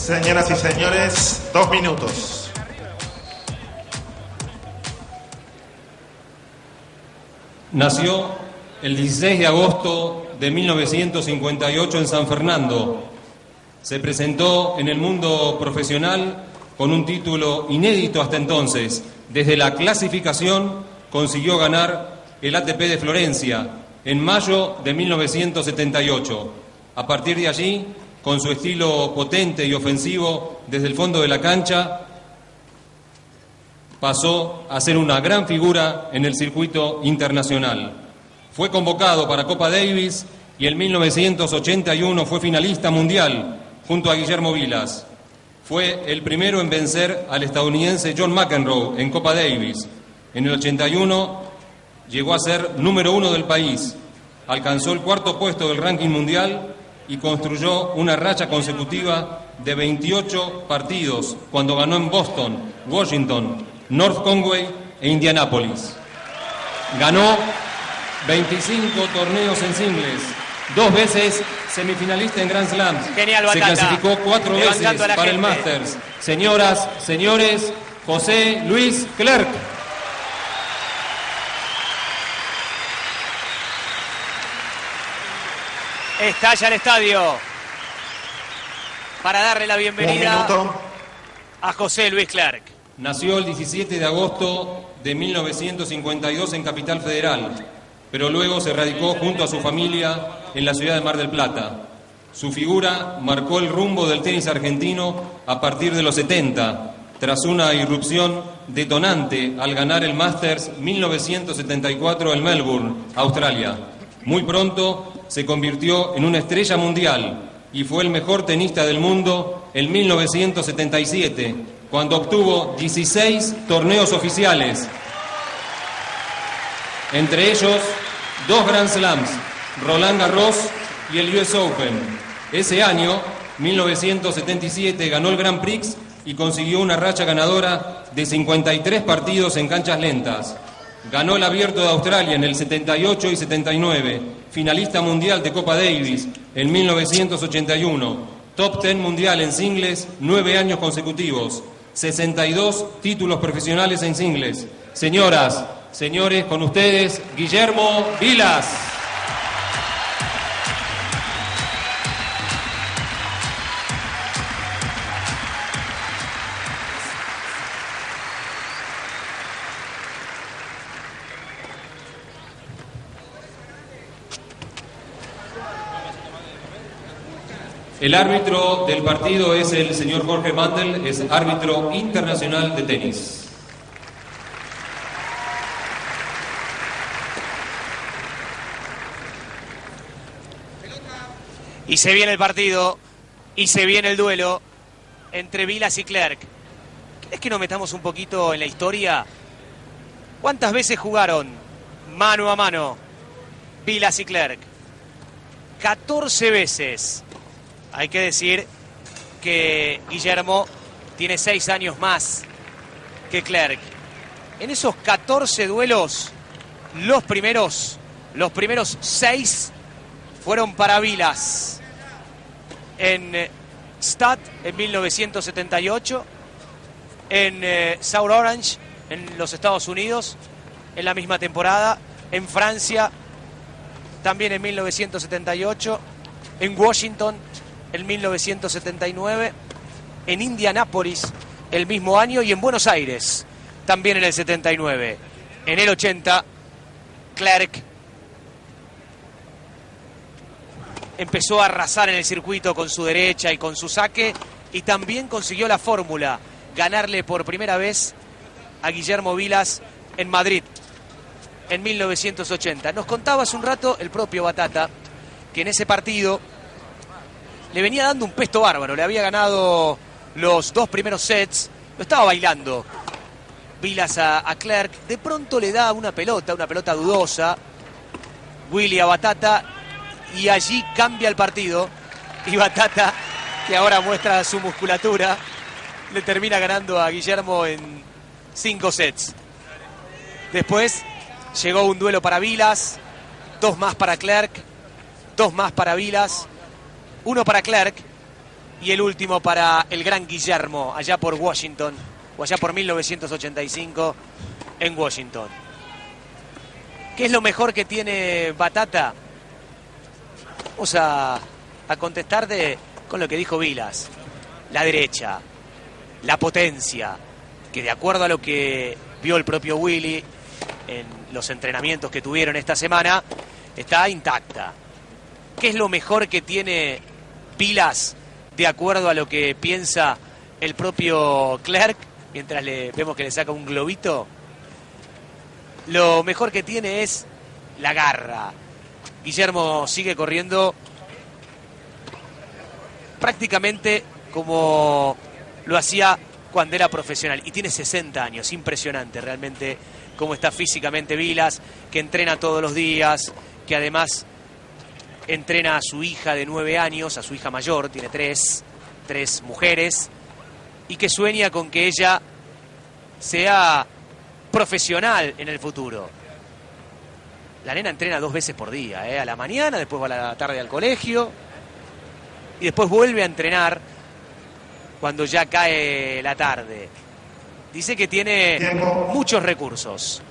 Señoras y señores, dos minutos. Nació el 16 de agosto de 1958 en San Fernando. Se presentó en el mundo profesional con un título inédito hasta entonces. Desde la clasificación consiguió ganar el ATP de Florencia en mayo de 1978. A partir de allí, con su estilo potente y ofensivo desde el fondo de la cancha, pasó a ser una gran figura en el circuito internacional. Fue convocado para Copa Davis y en 1981 fue finalista mundial junto a Guillermo Vilas. Fue el primero en vencer al estadounidense John McEnroe en Copa Davis. En el 81 llegó a ser número uno del país, alcanzó el cuarto puesto del ranking mundial y construyó una racha consecutiva de 28 partidos cuando ganó en Boston, Washington, North Conway e Indianápolis. Ganó 25 torneos en singles, dos veces semifinalista en Grand Slam. Genial, Se clasificó cuatro Levantando veces para el. Masters. Señoras, señores, José Luis Clerc. Estalla el estadio para darle la bienvenida a José Luis Clark. Nació el 17 de agosto de 1952 en Capital Federal, pero luego se radicó junto a su familia en la ciudad de Mar del Plata. Su figura marcó el rumbo del tenis argentino a partir de los 70, tras una irrupción detonante al ganar el Masters 1974 en Melbourne, Australia. Muy pronto se convirtió en una estrella mundial y fue el mejor tenista del mundo en 1977, cuando obtuvo 16 torneos oficiales, entre ellos dos Grand Slams, Roland Garros y el US Open. Ese año, 1977, ganó el Grand Prix y consiguió una racha ganadora de 53 partidos en canchas lentas. Ganó el Abierto de Australia en el 78 y 79, finalista mundial de Copa Davis en 1981, top 10 mundial en singles nueve años consecutivos, 62 títulos profesionales en singles. Señoras, señores, con ustedes, Guillermo Vilas. El árbitro del partido es el señor Jorge Mandel, es árbitro internacional de tenis. Y se viene el partido, y se viene el duelo entre Vilas y Clerc. ¿Querés que nos metamos un poquito en la historia? ¿Cuántas veces jugaron mano a mano Vilas y Clerc? 14 veces. Hay que decir que Guillermo tiene 6 años más que Clerc. En esos 14 duelos, los primeros, los primeros 6 fueron para Vilas. En eh, Stad en 1978, en eh, South Orange en los Estados Unidos en la misma temporada, en Francia también en 1978, en Washington en 1979, en Indianápolis el mismo año y en Buenos Aires también en el 79. En el 80, Clark empezó a arrasar en el circuito con su derecha y con su saque y también consiguió la fórmula, ganarle por primera vez a Guillermo Vilas en Madrid en 1980. Nos contaba hace un rato el propio Batata que en ese partido le venía dando un pesto bárbaro, le había ganado los dos primeros sets, lo estaba bailando. Vilas a, a Clerc, de pronto le da una pelota, una pelota dudosa, Willy a Batata. Y allí cambia el partido. Y Batata, que ahora muestra su musculatura, le termina ganando a Guillermo en cinco sets. Después llegó un duelo para Vilas, dos más para Clerc, dos más para Vilas, uno para Clerc y el último para el gran Guillermo, allá por Washington, o allá por 1985 en Washington. ¿Qué es lo mejor que tiene Batata? Vamos a, a contestar con lo que dijo Vilas. La derecha, la potencia, que de acuerdo a lo que vio el propio Willy en los entrenamientos que tuvieron esta semana, está intacta. ¿Qué es lo mejor que tiene Vilas de acuerdo a lo que piensa el propio Clerk? Mientras le vemos que le saca un globito. Lo mejor que tiene es la garra. Guillermo sigue corriendo prácticamente como lo hacía cuando era profesional. Y tiene 60 años, impresionante realmente cómo está físicamente Vilas, que entrena todos los días, que además entrena a su hija de 9 años, a su hija mayor, tiene tres, tres mujeres, y que sueña con que ella sea profesional en el futuro. La nena entrena dos veces por día, ¿eh? a la mañana, después va a la tarde al colegio y después vuelve a entrenar cuando ya cae la tarde. Dice que tiene muchos recursos.